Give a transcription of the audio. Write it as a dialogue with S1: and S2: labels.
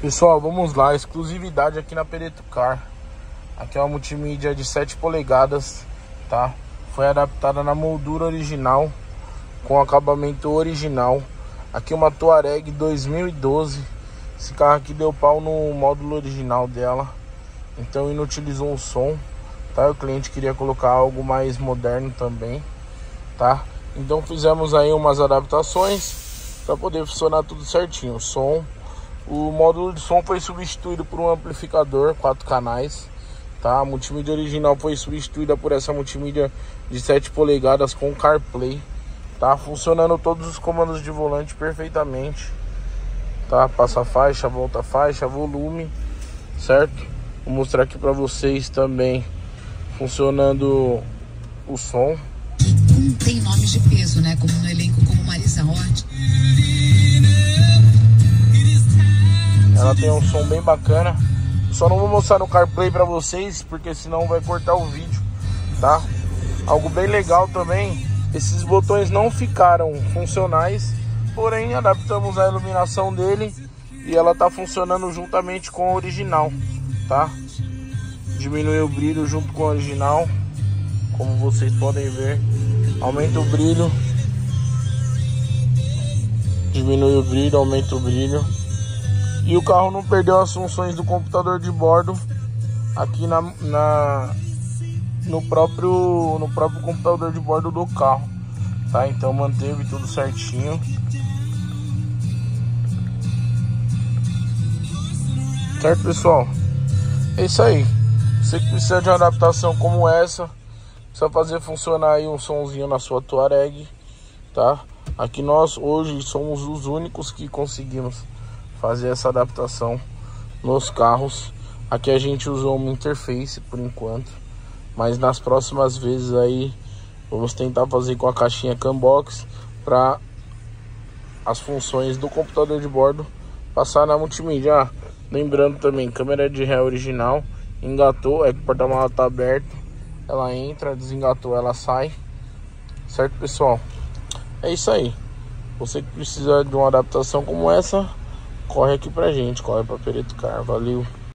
S1: Pessoal, vamos lá, exclusividade aqui na Pereto Car. Aqui é uma multimídia de 7 polegadas, tá? Foi adaptada na moldura original, com acabamento original. Aqui uma Touareg 2012. Esse carro aqui deu pau no módulo original dela, então inutilizou o som, tá? O cliente queria colocar algo mais moderno também, tá? Então fizemos aí umas adaptações para poder funcionar tudo certinho. Som, o módulo de som foi substituído por um amplificador, quatro canais, tá? A multimídia original foi substituída por essa multimídia de 7 polegadas com CarPlay, tá? Funcionando todos os comandos de volante perfeitamente, tá? Passa faixa, volta faixa, volume, certo? Vou mostrar aqui para vocês também funcionando o som.
S2: Tem nomes de peso, né? Como no elenco, como Marisa Hort.
S1: Ela tem um som bem bacana. Só não vou mostrar no CarPlay para vocês, porque senão vai cortar o vídeo, tá? Algo bem legal também, esses botões não ficaram funcionais, porém adaptamos a iluminação dele e ela tá funcionando juntamente com o original, tá? Diminui o brilho junto com o original, como vocês podem ver. Aumenta o brilho. Diminui o brilho, aumenta o brilho. E o carro não perdeu as funções do computador de bordo aqui na, na no próprio no próprio computador de bordo do carro, tá? Então manteve tudo certinho. Certo, pessoal? É isso aí. Você que precisa de uma adaptação como essa, precisa fazer funcionar aí um sonzinho na sua Touareg, tá? Aqui nós hoje somos os únicos que conseguimos fazer essa adaptação nos carros. Aqui a gente usou uma interface por enquanto, mas nas próximas vezes aí vamos tentar fazer com a caixinha Cambox para as funções do computador de bordo passar na multimídia. Ah, lembrando também, câmera de ré original, engatou, é que o porta-mala tá aberto, ela entra, desengatou, ela sai. Certo, pessoal? É isso aí. Você que precisa de uma adaptação como essa, corre aqui pra gente, corre pra Pereto Car. Valeu!